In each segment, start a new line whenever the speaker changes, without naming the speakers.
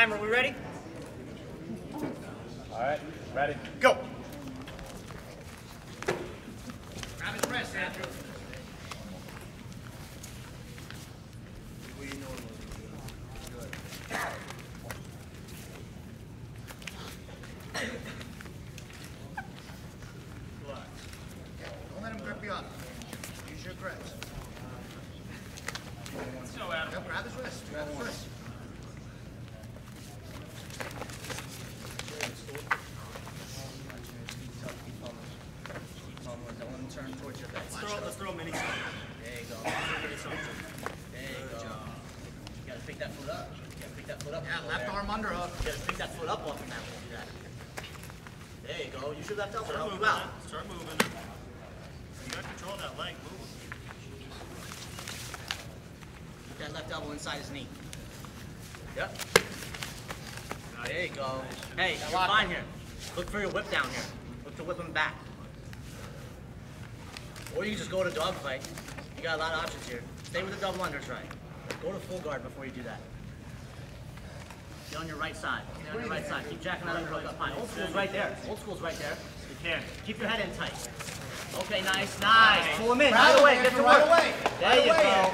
Timer, we ready?
All right, ready?
Go.
Grab his wrist, Andrew. Don't let him grip you up. Use your grips. Yep, grab his wrist. Grab his wrist. Don't let him turn towards your back.
Let's throw, let's throw a mini.
There you go. There you go. You gotta pick that foot up. You gotta pick that foot up. Yeah, arm underhook. You gotta pick that foot up off the mat when you do that. There you go. Use your left elbow to
Start
help
moving.
you out.
Start moving. You got control of that leg. Move.
Put that left elbow inside his knee. Yep. There you go. Hey, you're fine here. Look for your whip down here. Look to whip him back. Or you can just go to dog fight. You got a lot of options here. Stay with the double under try. Go to full guard before you do that. Get on your right side. Get on your right side. Keep jacking that underhook up high. Old school's right there. Old school's right there.
You can.
Keep your head in tight. Okay, nice, nice. Pull him in.
Right
Right away.
away,
Get to
right
work.
away.
There
Right
you
away,
go.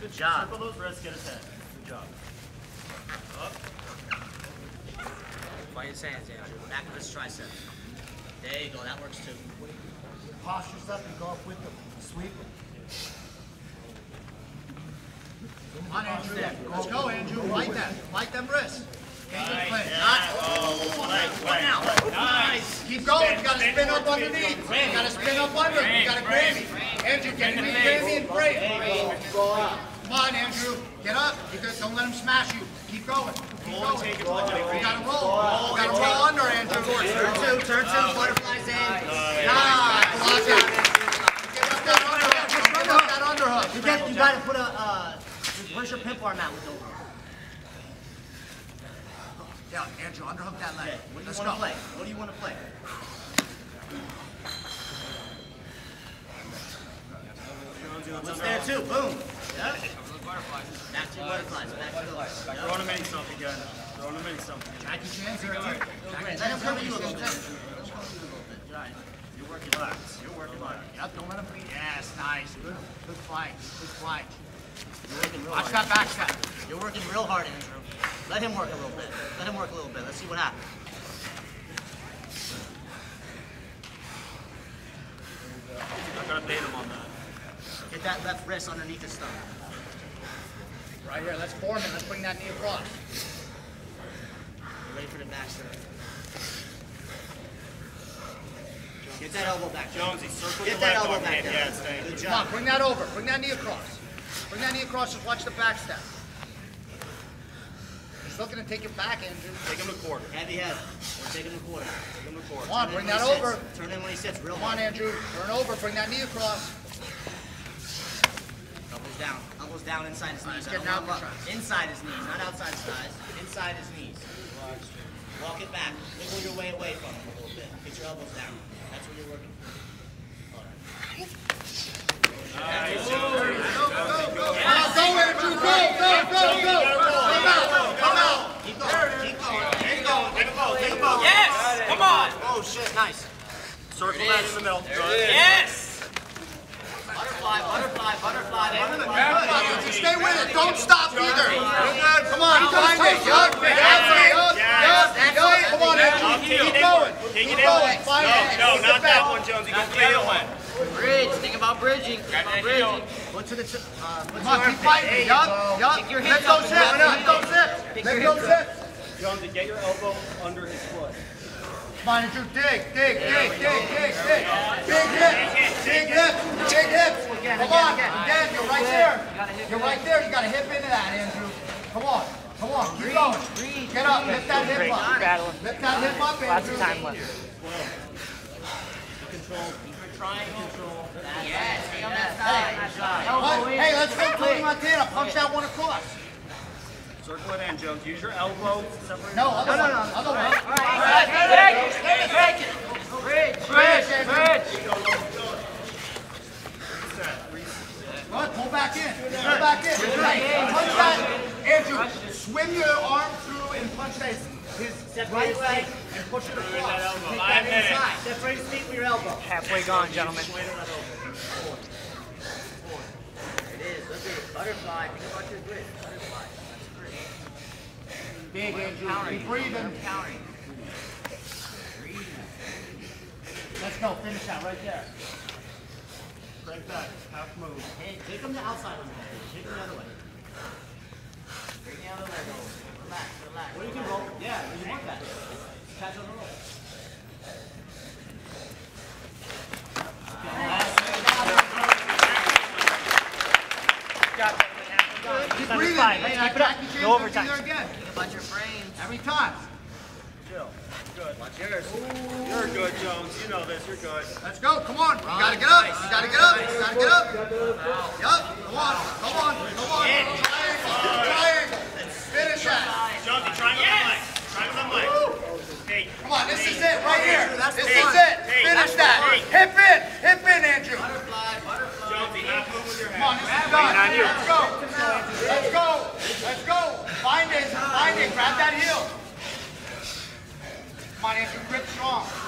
Good job.
Circle those wrists, get his head. Good job. Up.
By his hands, Andrew. Back of his tricep. There you go. That works too.
Posture stuff and go up with them. Sweep them.
On, Andrew.
Let's go, Andrew. Light that. Light them wrists. Get your clinch.
What now?
Nice.
Keep going. You gotta spin up underneath. You gotta spin up under. You gotta Granby. Andrew, get the Granby and break. Come on, Andrew. Get up. Don't let him smash you. Keep going. Keep going.
take it like a
You gotta roll. You gotta roll under, Andrew.
Turn two, turn two, butterflies in.
Nice. Block it. Get up that underhook. Get up that underhook.
You you gotta put a, uh, where's your pimp arm at with over?
Oh, yeah, Andrew, underhook that leg. Okay.
What do
Let's
you wanna play? What do you wanna play? What's there too? Boom. Yep. Back to your butterflies. Back to those.
Throw on a mini stump again. Throw a mini stump again.
Back chance here.
Great. Let him cover you a little bit. Let him cover you a little bit. You're right.
You're working relax. You're working relax.
Yep, don't let him. Yes, nice. Good, good flank. Good flank.
You're working real
Watch
hard.
that back step.
You're working real hard, Andrew. Let him work a little bit. Let him work a little bit. Let's see what happens.
Not gonna bait him on that.
Get that left wrist underneath his stomach.
Right here, let's form it. Let's bring that knee across.
Ready for the back step. Get that elbow back.
Jonesy, circle
Get
your
that elbow back
Yeah,
there.
yeah, stay.
Good
Come on,
job.
bring that over. Bring that knee across. Bring that knee across. Just watch the back step. You're still gonna take it back, Andrew.
Take him to quarter.
Heavy head. We're taking the quarter.
Take him to quarter.
Come on,
Turn
bring that
he sits.
over.
Turn in when he sits. Real
Come on. Andrew. Turn over. Bring that knee across.
Elbows down. Elbows down inside his knees.
let's
I
get
don't
an
want
alcatraz.
up. Inside his knees, not outside his thighs. Inside his knees. Walk it back. Wiggle your way away from him a little bit. Get your elbows down. That's what you're working for.
Come on, go, Andrew. Go, go, go, go. Come out. Come out.
Keep going. Keep going.
Take a boat. Take a boat. Take a boat.
Yes! Come on!
Oh shit, nice.
Circle that in the middle.
Yes!
Butterfly, butterfly, butterfly, butterfly.
Andrew, Stay with it. Don't stop either. Come on, find it. Yup, yup, yup, yup, yup. Come on, Andrew. Keep going. Keep going. Find
No,
it.
no, not that one, Jonesy. Go for the other one.
Bridge. Think about bridging. Think about bridging. Go to the. T- uh, put
Come on,
your
keep
armpit.
fighting.
There you
Yup,
go.
yup.
Kick your
Lift
hips up
those
and
hips.
down.
Those hips.
Kick
those
hips.
Jonesy, get your elbow under his foot.
Come on, Andrew. Dig, dig, dig, dig, dig, dig. Big hips. Big hips. Big hips. Come on. Again, you're right there. You're right there. You got to hip into that, Andrew. Come on. Come on. Keep going. Get up. Lift that hip up. Lift that hip up, Andrew.
Control. Keep triangle control. Yes. Stay on that side. Elbow
What?
in.
Hey, let's go, Tony Montana. Punch that one across.
Circle it in, Jones. Use your elbow. Separate.
No, other one. Other one.
Bridge.
Bridge, Andrew. Good, pull back in. Pull back in. Right. Punch that. Andrew, swim your arm through and punch that his
Separate
right leg and push it across.
elbow.
Take
Five
that
minutes.
inside.
Separate his feet with your elbow.
Halfway gone, gentlemen.
There it is. Look at it. Butterfly. Think about your grip. Butterfly.
Big Andrew. Keep breathing.
Countering.
Let's go. Finish that right there.
Break that. Half move.
Hey, take him the outside one. Take him the other way. Bring the other leg over. Relax, relax. do you can roll. Yeah, you want that. Catch on the roll.
Keep breathing.
five. Let's
I
keep it up. No overtime.
there again.
Think about your frames.
Every time.
Watch yours.
You're good, Jones. You know this. You're good.
Let's go. Come on. You gotta get up. You gotta get up. You gotta get up. Yup. Come on. Come on. Come on. Triangle. Triangle. Finish that.
Jonesy, try with the leg. Try with the leg. Hey,
Come on. This is it right here. This
Hey,
is it. Finish that.
fine.
Hip in. Hip in, Andrew.
Jonesy, half move with your
Come on. This is done. Let's go. Let's go. Let's go. Find it. Grab that heel. Come on, Andrew. Grip strong.